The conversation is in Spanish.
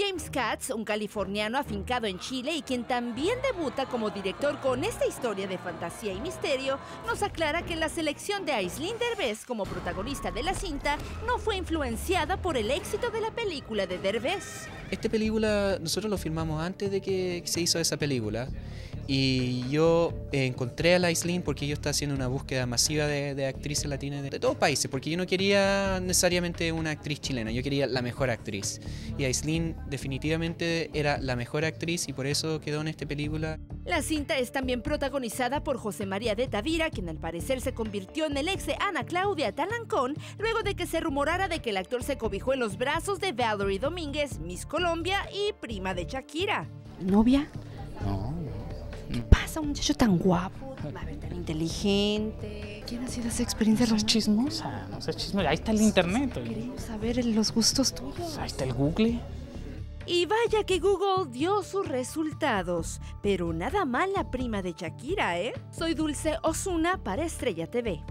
James Katz, un californiano afincado en Chile y quien también debuta como director con esta historia de fantasía y misterio, nos aclara que la selección de Aislinn Derbez como protagonista de la cinta no fue influenciada por el éxito de la película de Derbez. Esta película nosotros lo filmamos antes de que se hizo esa película y yo encontré a la Aislinn porque yo estaba haciendo una búsqueda masiva de, actrices latinas de, todos países, porque yo no quería necesariamente una actriz chilena, yo quería la mejor actriz. Y Aislinn definitivamente era la mejor actriz y por eso quedó en esta película. La cinta es también protagonizada por José María de Tavira, quien al parecer se convirtió en el ex de Ana Claudia Talancón, luego de que se rumorara de que el actor se cobijó en los brazos de Valerie Domínguez, Miss Colombia y prima de Shakira. ¿Novia? No, ¿Qué pasa? Un muchacho tan guapo, tan inteligente. ¿Quién ha sido esa experiencia no seas chismosa, no seas chismosa. Ahí está el internet. Queremos saber los gustos tuyos. Ahí está el Google. Y vaya que Google dio sus resultados, pero nada mal la prima de Shakira, ¿eh? Soy Dulce Osuna para Estrella TV.